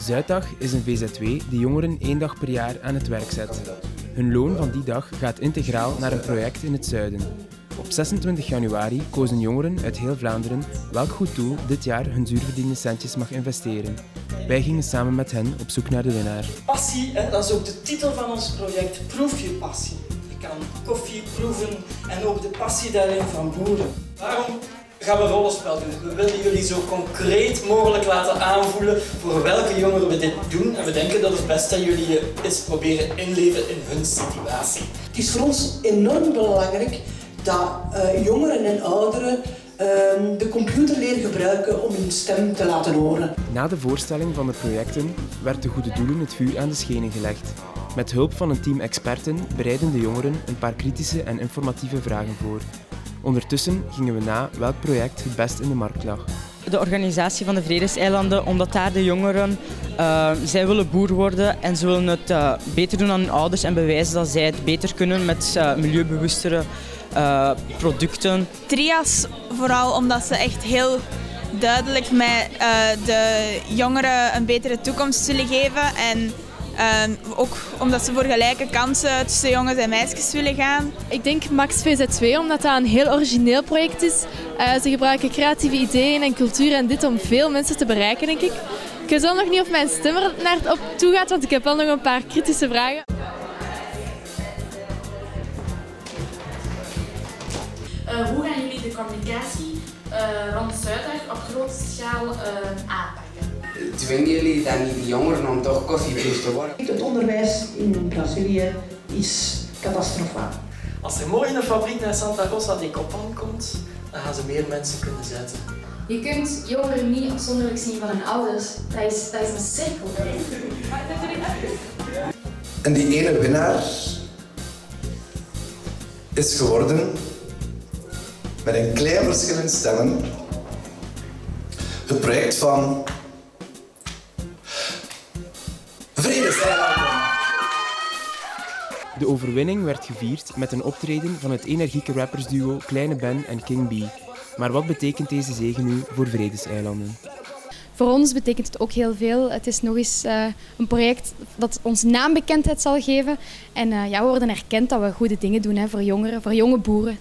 Zuiddag is een VZW die jongeren één dag per jaar aan het werk zet. Hun loon van die dag gaat integraal naar een project in het zuiden. Op 26 januari kozen jongeren uit heel Vlaanderen welk goed doel dit jaar hun zuurverdiende centjes mag investeren. Wij gingen samen met hen op zoek naar de winnaar. Passie, hè, dat is ook de titel van ons project. Proef je passie. Je kan koffie proeven en ook de passie daarin van boeren. Waarom gaan we rollenspel doen? We willen jullie zo concreet mogelijk laten aanvoelen voor welke jongeren we dit doen. En we denken dat het best dat jullie je eens proberen inleven in hun situatie. Het is voor ons enorm belangrijk dat uh, jongeren en ouderen uh, de computer leren gebruiken om hun stem te laten horen. Na de voorstelling van de projecten werd de goede doelen het vuur aan de schenen gelegd. Met hulp van een team experten bereiden de jongeren een paar kritische en informatieve vragen voor. Ondertussen gingen we na welk project het best in de markt lag. De organisatie van de Vredeseilanden, omdat daar de jongeren, uh, zij willen boer worden en ze willen het uh, beter doen dan hun ouders en bewijzen dat zij het beter kunnen met uh, milieubewustere producten. Trias vooral omdat ze echt heel duidelijk met de jongeren een betere toekomst zullen geven en Uh, ook omdat ze voor gelijke kansen tussen jongens en meisjes willen gaan. Ik denk Max VZ2 omdat dat een heel origineel project is. Uh, ze gebruiken creatieve ideeën en cultuur en dit om veel mensen te bereiken, denk ik. Ik weet wel nog niet of mijn stem er naar op toe gaat, want ik heb wel nog een paar kritische vragen. Uh, hoe gaan jullie de communicatie rond Zuidag op grote schaal aanpakken? Dwingen jullie dan niet die jongeren om toch koffieproef te worden? Het onderwijs in Brazilië is catastrofaal. Als er mooi in een fabriek naar Santa Rosa de Copan komt, dan gaan ze meer mensen kunnen zetten. Je kunt jongeren niet afzonderlijk zien van hun ouders. Dat is, dat is een cirkel. En die ene winnaar is geworden, met een klein verschil in stemmen, het project van De overwinning werd gevierd met een optreden van het energieke rappersduo Kleine Ben en King B. Maar wat betekent deze zegen nu voor Vredeseilanden? Voor ons betekent het ook heel veel. Het is nog eens uh, een project dat ons naambekendheid zal geven. En uh, ja, we worden erkend dat we goede dingen doen hè, voor jongeren, voor jonge boeren.